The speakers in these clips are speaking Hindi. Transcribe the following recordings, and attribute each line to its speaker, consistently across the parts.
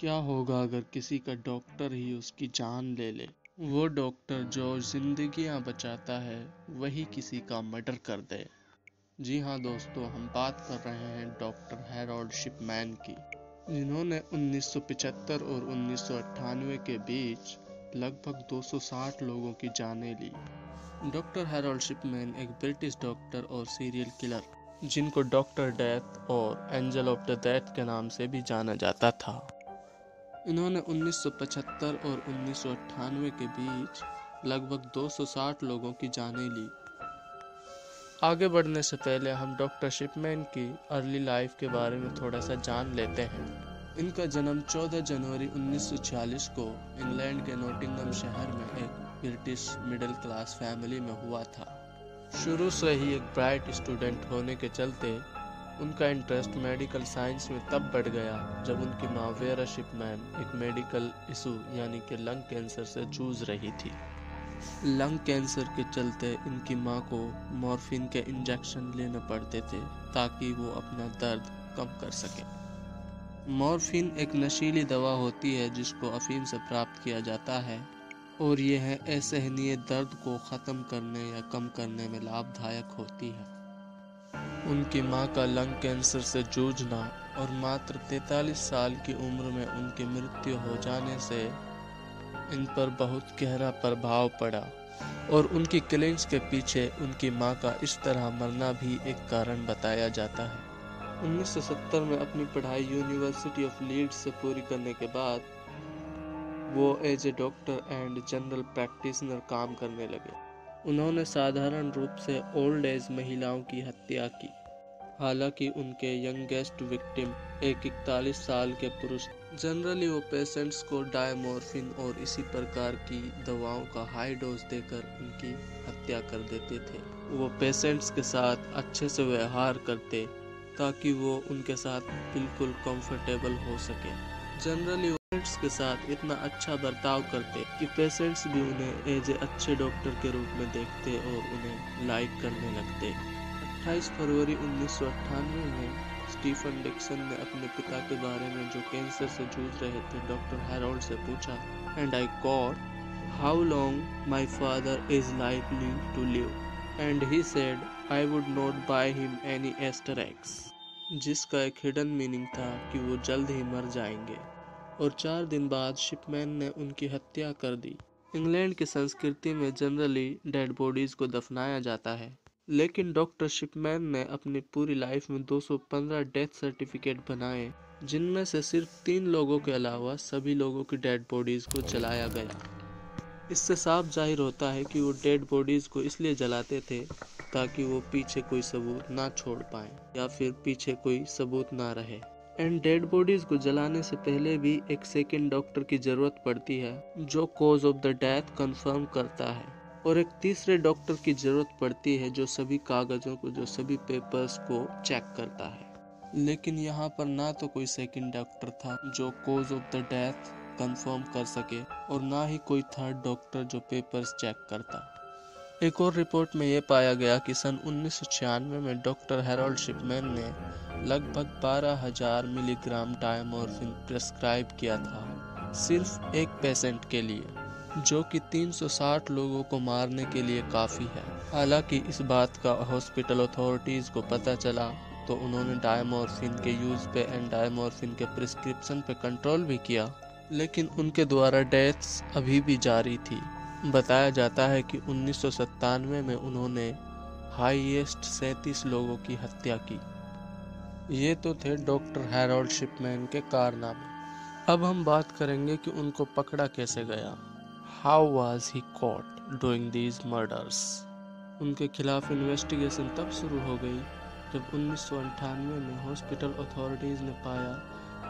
Speaker 1: क्या होगा अगर किसी का डॉक्टर ही उसकी जान ले ले? वो डॉक्टर जो जिंदगियाँ बचाता है, वही किसी का मर्डर कर दे। जी हाँ दोस्तों, हम बात कर रहे हैं डॉक्टर हैरोल्ड शिपमैन की। जिन्होंने 1975 और 1998 के बीच लगभग 260 लोगों की जानें ली। डॉक्टर हैरोल्ड शिपमैन एक ब्रिटिश डॉक्टर और सीरियल किलर, जिनको डॉक्टर डेथ और एंजल ऑफ़ द डेथ के नाम से भी जाना जाता था। इन्होंने 1975 और 1998 के बीच लगभग 260 लोगों की जानें ली। आगे बढ़ने से पहले हम डॉक्टर शिपमैन की अर्ली लाइफ के बारे में थोड़ा सा जान लेते हैं। इनका जन्म 14 जनवरी 1946 को इंग्लैंड के नोटिंगम शहर में एक ब्रिटिश मिडिल क्लास फैमिली में हुआ था। शुरू से ही एक ब्राइट स्टूडेंट होने के चलते उनका इंटरेस्ट मेडिकल साइंस में तब बढ़ गया जब उनकी माँ वेरा शिपमैन एक मेडिकल इशू यानी कि लंग कैंसर से जूझ रही थी। लंग कैंसर के चलते इनकी माँ को मॉर्फिन के इंजेक्शन लेने पड़ते थे ताकि वो अपना दर्द कम कर सके। मॉर्फिन एक नशीली दवा होती है जिसको अफीम से प्राप्त किया जाता है और यह असहनीय दर्द को ख़त्म करने या कम करने में लाभदायक होती है। उनकी माँ का लंग कैंसर से जूझना और मात्र 43 साल की उम्र में उनकी मृत्यु हो जाने से इन पर बहुत गहरा प्रभाव पड़ा और उनकी क्लेंस के पीछे उनकी माँ का इस तरह मरना भी एक कारण बताया जाता है। 1970 में अपनी पढ़ाई यूनिवर्सिटी ऑफ़ लीड्स से पूरी करने के बाद वो as a doctor and general practitioner काम करने लगे। उन्होंने साधारण रूप से ओल्ड एज महिलाओं की हत्या की। हालाँकि उनके यंगेस्ट विक्टिम, एक इकतालीस साल के पुरुष, जनरली वो पेशेंट्स को डायमोरफिन और इसी प्रकार की दवाओं का हाई डोज देकर उनकी हत्या कर देते थे। वो पेशेंट्स के साथ अच्छे से व्यवहार करते, ताकि वो उनके साथ बिल्कुल कंफर्टेबल हो सके। जनरली पेशेंट्स के साथ इतना अच्छा बर्ताव करते कि पेशेंट्स भी उन्हें एज ए अच्छे डॉक्टर के रूप में देखते और उन्हें लाइक करने लगते। 28 फरवरी उन्नीस में स्टीफन डिक्सन ने अपने पिता के बारे में जो कैंसर से जूझ रहे थे, डॉक्टर हैरोल्ड से पूछा and I caught how long my father is likely to live and he said I would not buy him any Easter eggs जिसका एक हिडन मीनिंग था कि वो जल्द ही मर जाएँगे। और चार दिन बाद शिपमैन ने उनकी हत्या कर दी। इंग्लैंड की संस्कृति में जनरली डेड बॉडीज को दफनाया जाता है। लेकिन डॉक्टर शिपमैन ने अपनी पूरी लाइफ में 215 डेथ सर्टिफिकेट बनाए, जिनमें से सिर्फ़ तीन लोगों के अलावा सभी लोगों की डेड बॉडीज को जलाया गया। इससे साफ़ ज़ाहिर होता है कि वो डेड बॉडीज को इसलिए जलाते थे ताकि वो पीछे कोई सबूत ना छोड़ पाए या फिर पीछे कोई सबूत ना रहे। एंड डेड बॉडीज को जलाने से पहले भी एक सेकेंड डॉक्टर की ज़रूरत पड़ती है, जो cause of the death confirm करता है। और एक तीसरे डॉक्टर की ज़रूरत पड़ती है जो सभी कागजों को, जो सभी पेपर्स को चेक करता है। लेकिन यहाँ पर ना तो कोई सेकेंड डॉक्टर था जो cause of the death confirm कर सके और ना ही कोई थर्ड डॉक्टर जो पेपर्स चेक करता। एक और रिपोर्ट में यह पाया गया कि सन उन्नीस सौ छियानवे में डॉक्टर हेरोल्ड शिपमैन ने लगभग बारह हज़ार मिलीग्राम डायमोरफिन प्रेस्क्राइब किया था सिर्फ़ एक पेशेंट के लिए। जो कि 360 लोगों को मारने के लिए काफ़ी है। हालाँकि इस बात का हॉस्पिटल अथॉरिटीज़ को पता चला तो उन्होंने डायमोरफिन के यूज़ पे एंड डायमोरफिन के प्रिस्क्रिप्शन पे कंट्रोल भी किया। लेकिन उनके द्वारा डेथ्स अभी भी जारी थी। बताया जाता है कि उन्नीस सौ सतानवे में उन्होंने हाईएस्ट सैंतीस लोगों की हत्या की। ये तो थे डॉक्टर हैरोल्ड शिपमैन के कारनामे। अब हम बात करेंगे कि उनको पकड़ा कैसे गया। How was he caught doing these murders उनके खिलाफ इन्वेस्टिगेशन तब शुरू हो गई जब उन्नीस सौ अट्ठानवे में हॉस्पिटल अथॉरिटीज़ ने पाया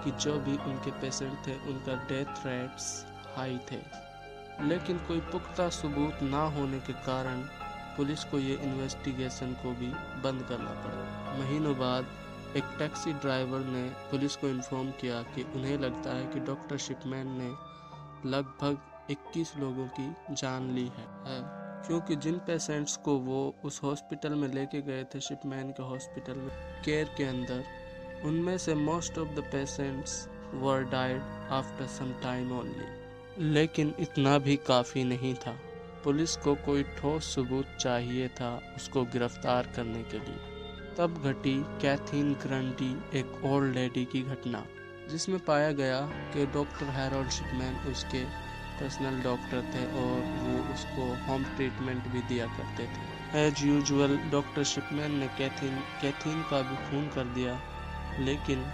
Speaker 1: कि जो भी उनके पेशेंट थे, उनका डेथ रेट्स हाई थे। लेकिन कोई पुख्ता सबूत ना होने के कारण पुलिस को ये इन्वेस्टिगेशन को भी बंद करना पड़ा। महीनों बाद एक टैक्सी ड्राइवर ने पुलिस को इन्फॉर्म किया कि उन्हें लगता है कि डॉक्टर शिपमैन ने लगभग 21 लोगों की जान ली है, है। क्योंकि जिन पेशेंट्स को वो उस हॉस्पिटल में लेके गए थे शिपमैन के हॉस्पिटल में केयर के अंदर उनमें से most of the patients were died after some time only. लेकिन इतना भी काफ़ी नहीं था। पुलिस को कोई ठोस सबूत चाहिए था उसको गिरफ़्तार करने के लिए। तब घटी कैथीन ग्रंटी एक ओल्ड लेडी की घटना जिसमें पाया गया कि डॉक्टर हैरोल्ड शिपमैन उसके पर्सनल डॉक्टर थे और वो उसको होम ट्रीटमेंट भी दिया करते थे। एज यूजुअल डॉक्टर शिपमैन ने कैथीन कैथीन का भी खून कर दिया, लेकिन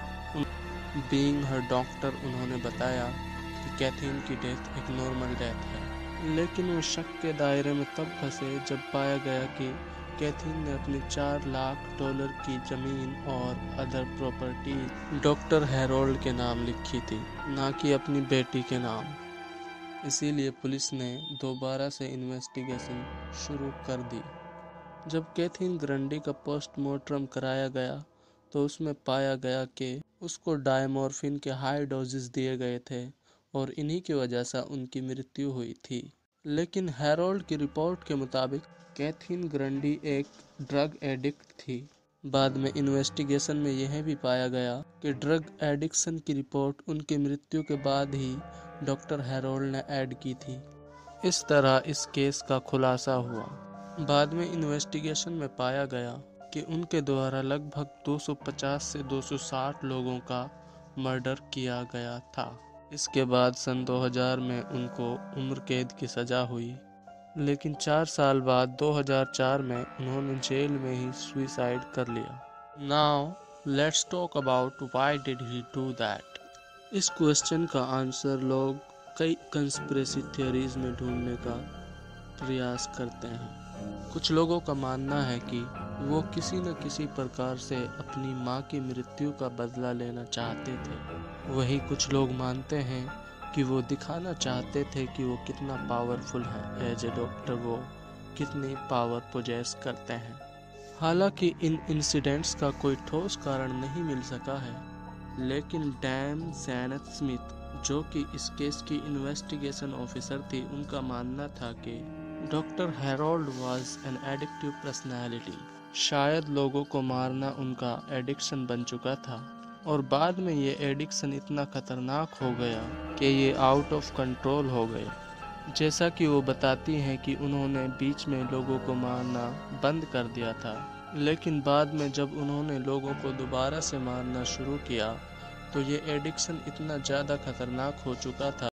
Speaker 1: बीइंग हर डॉक्टर उन्होंने बताया कि कैथीन की डेथ एक नॉर्मल डेथ है। लेकिन वो शक के दायरे में तब फंसे जब पाया गया कि कैथीन ने अपनी चार लाख डॉलर की ज़मीन और अदर प्रॉपर्टी डॉक्टर हैरोल्ड के नाम लिखी थी, ना कि अपनी बेटी के नाम। इसीलिए पुलिस ने दोबारा से इन्वेस्टिगेशन शुरू कर दी। जब कैथिन ग्रंडी का पोस्टमार्टम कराया गया तो उसमें पाया गया कि उसको डायमोरफिन के हाई डोजेस दिए गए थे और इन्हीं की वजह से उनकी मृत्यु हुई थी। लेकिन हैरोल्ड की रिपोर्ट के मुताबिक, कैथिन ग्रंडी एक ड्रग एडिक्ट थी। बाद में इन्वेस्टिगेशन में यह भी पाया गया कि ड्रग एडिक्शन की रिपोर्ट उनकी मृत्यु के बाद ही डॉक्टर हेरोल्ड ने ऐड की थी। इस तरह इस केस का खुलासा हुआ। बाद में इन्वेस्टिगेशन में पाया गया कि उनके द्वारा लगभग 250 से 260 लोगों का मर्डर किया गया था। इसके बाद सन 2000 में उनको उम्र कैद की सज़ा हुई। लेकिन चार साल बाद 2004 में उन्होंने जेल में ही सुइसाइड कर लिया। Now, let's talk about why did he do that. इस क्वेश्चन का आंसर लोग कई कंस्पिरेसी थियोरीज में ढूँढने का प्रयास करते हैं। कुछ लोगों का मानना है कि वो किसी न किसी प्रकार से अपनी माँ की मृत्यु का बदला लेना चाहते थे। वही कुछ लोग मानते हैं कि वो दिखाना चाहते थे कि वो कितना पावरफुल है। एज ए डॉक्टर वो कितनी पावर पोजेस करते हैं। हालाँकि इन इंसिडेंट्स का कोई ठोस कारण नहीं मिल सका है। लेकिन डैम जैनत स्मिथ, जो कि इस केस की इन्वेस्टिगेशन ऑफिसर थी, उनका मानना था कि doctor Harold was an addictive personality शायद लोगों को मारना उनका एडिक्शन बन चुका था, और बाद में ये एडिक्शन इतना ख़तरनाक हो गया कि ये आउट ऑफ़ कंट्रोल हो गया जैसा कि वो बताती हैं कि उन्होंने बीच में लोगों को मारना बंद कर दिया था। लेकिन बाद में जब उन्होंने लोगों को दोबारा से मारना शुरू किया तो ये एडिक्शन इतना ज़्यादा खतरनाक हो चुका था।